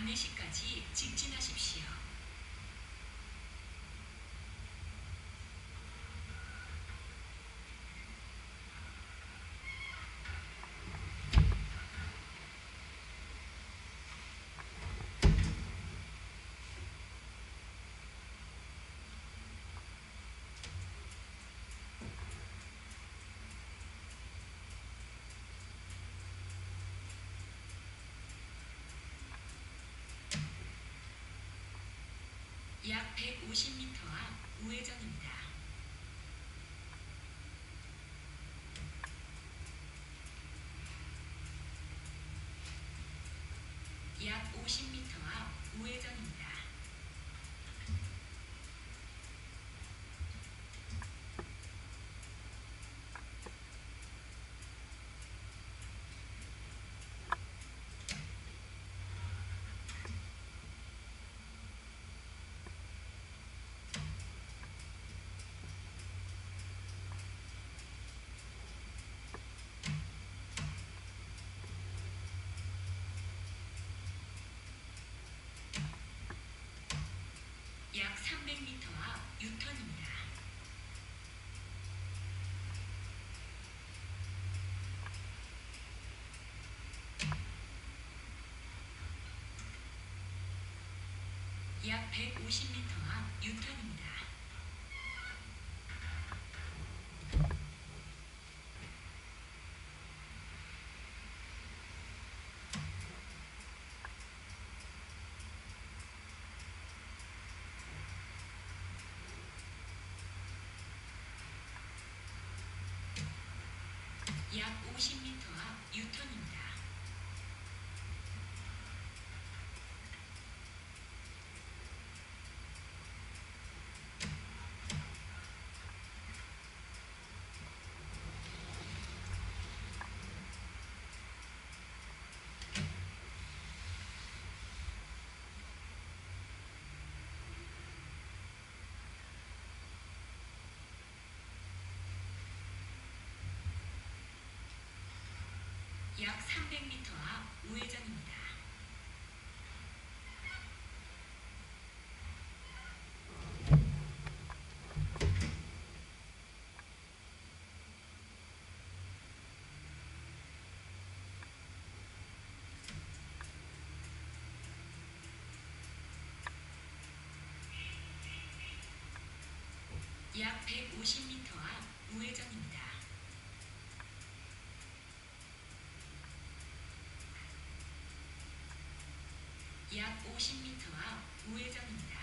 안내시까지 직진하십시오. 약 150m 앞 우회전입니다. 약 50m 앞 우회전입니다. 약 300m 앞 유턴입니다. 약 150m 앞 유턴입니다. 약 50m 앞 유턴입니다. 약 300m 앞 우회전입니다. 약 150m 앞 우회전입니다. 약 50m 앞 우회전입니다.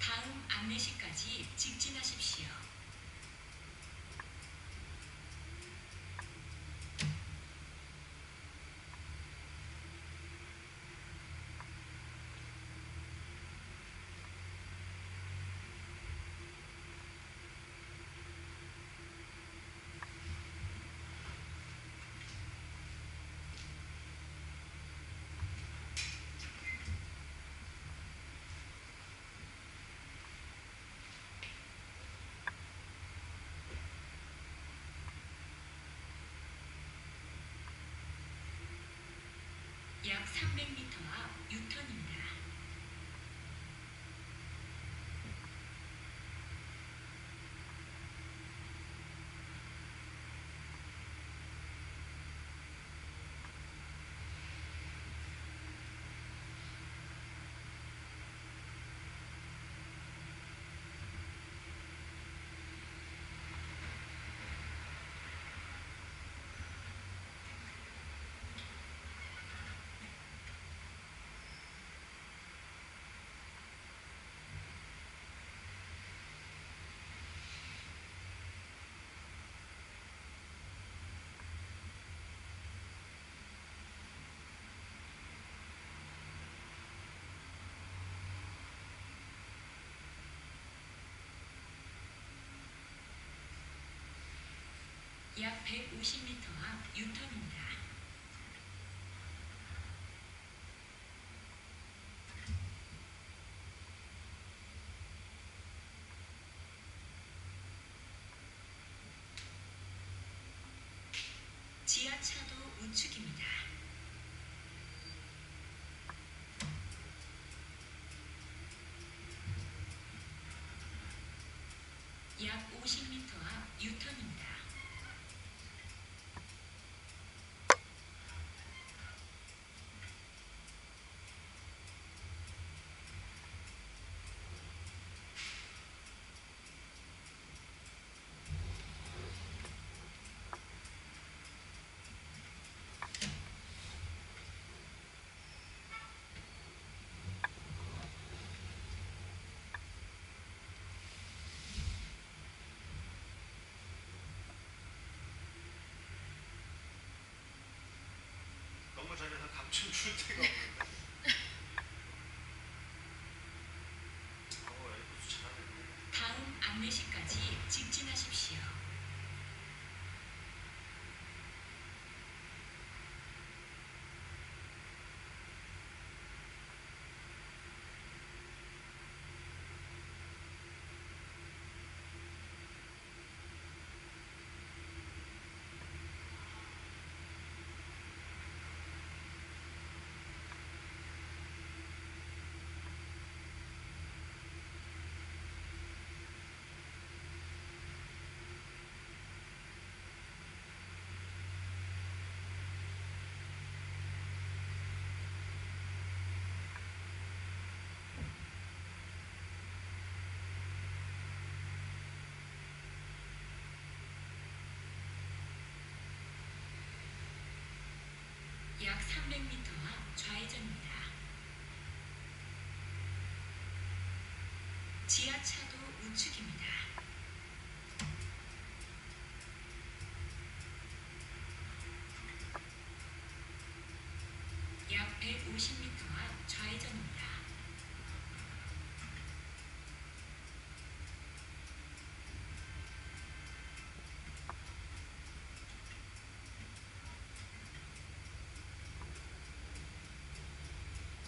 다음 안내시까지 직진하십시오. 약 300m 앞 유턴입니다. 약 150m 앞 유턴입니다. 지하차도 우측입니다. 약 50m 앞 유턴입니다. 잘해서 감춤 줄 데가 없는데. 어, 에이코스 잘하네. 다음 안내시까지 직진하십시오. 약 300m 앞 좌회전입니다. 지하차도 우측입니다. 약 150m 앞 좌회전입니다.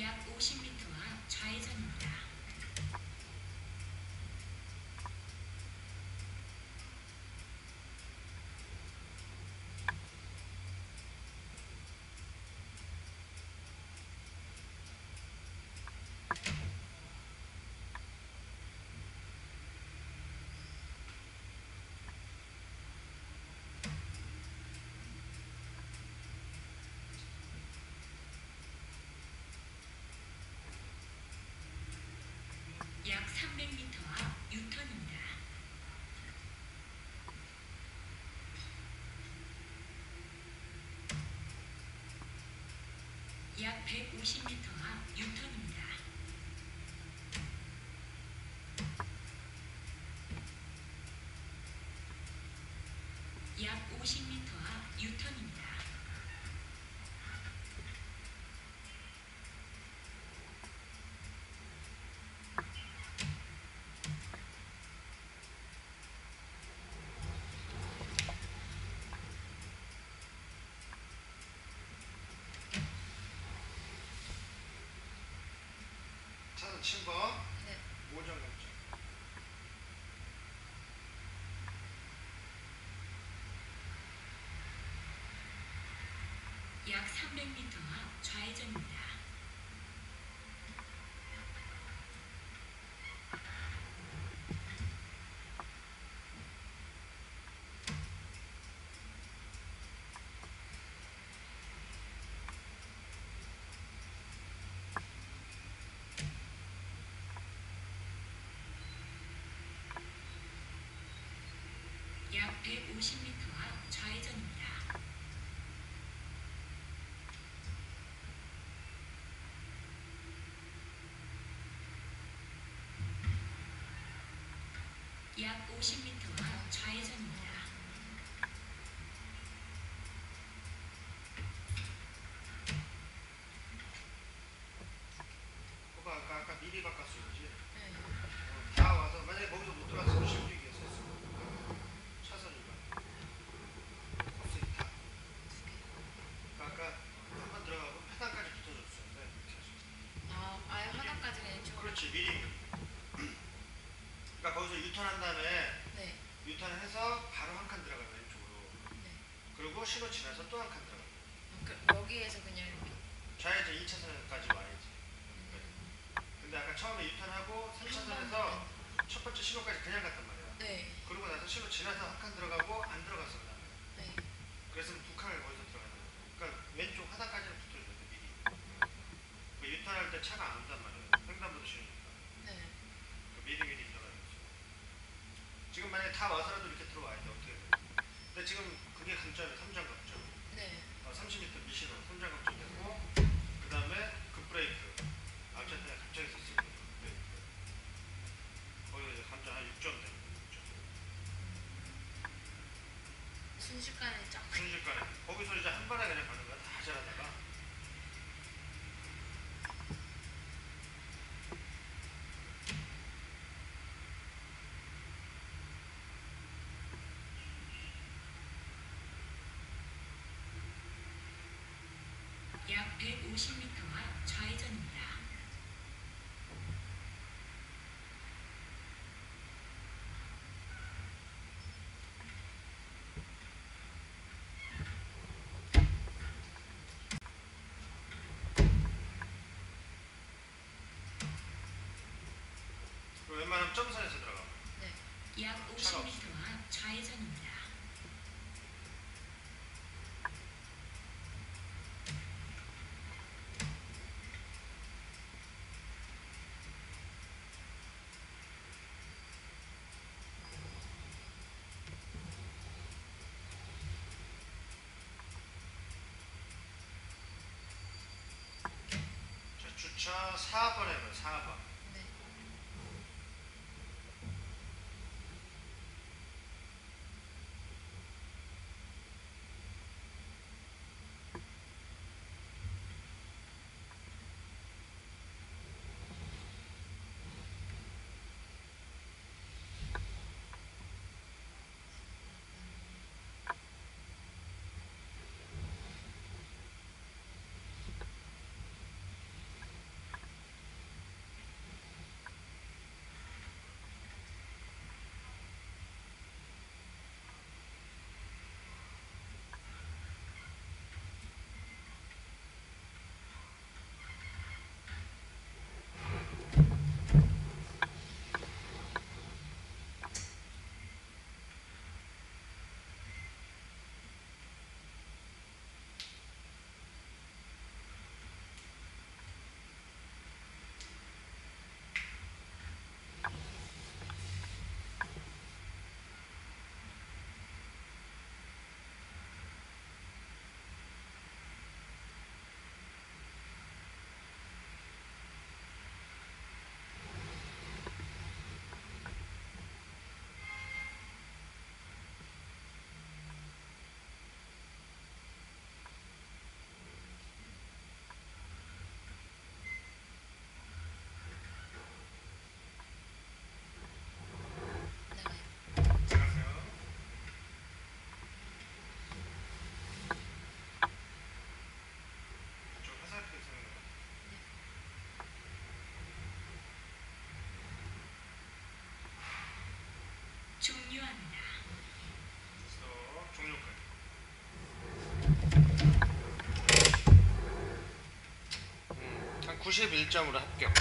약 50m 앞 좌회전입니다. 약 300m 앞 유턴입니다. 약 150m 앞 유턴입니다. 약 50m 앞 유턴입니다. 차는 침범. 네. 모정 감정. 약 300m 앞 좌회전입니다. 약 150m 앞 좌회전입니다. 약 50m 앞 좌회전입니다. 그거 아까 아까 미리 바꿨어야지. 네. 어, 다 와서 만약에 거기서 못 들어왔으면 16이었어. 차선이가. 유턴한 다음에 네. 유턴해서 바로 한 칸 들어가요 왼쪽으로. 네. 그리고 신호 지나서 또 한 칸 들어가요. 그, 여기에서 그냥 이렇게. 좌회전 2차선까지 와야지. 근데 아까 처음에 유턴하고 3차선에서 첫 번째 신호까지 그냥 갔단 말이야. 네. 그러고 나서 신호 지나서 한 칸 들어가고 안 들어갔어. 네. 그래서 두 칸을 거기서 들어가는 거야. 그러니까 왼쪽 하단까지는 붙어줘야 돼 미리. 그 유턴할 때 차가 안 온단 말이야. 횡단보도 신호니까. 네. 그 미리 미리. 지금 만약에 다 와서라도 이렇게 들어와야 돼 어떻게 돼? 근데 지금 그게 강점이야 삼장갑점. 네. 어, 30m 미신호 삼장갑점 되고 그 다음에 급브레이크 앞차에 갑자기 섰을 때 급브레이크. 거기가 이제 감점 한 6점 되는 거야. 6점. 순식간에 쫙. 순식간에 거기서 이제 한 번에 그냥 가는 거야 다 잘하다가 약 150m 앞 좌회전입니다. 그리고 웬만하면 점선에서 들어가 네. 약 차가 50m 앞 좌회전입니다. 자 주차 4번 해봐요 4번 네. 나가요. 들어가세요 좀 화살표 있는 거 음, 한 91점으로 합격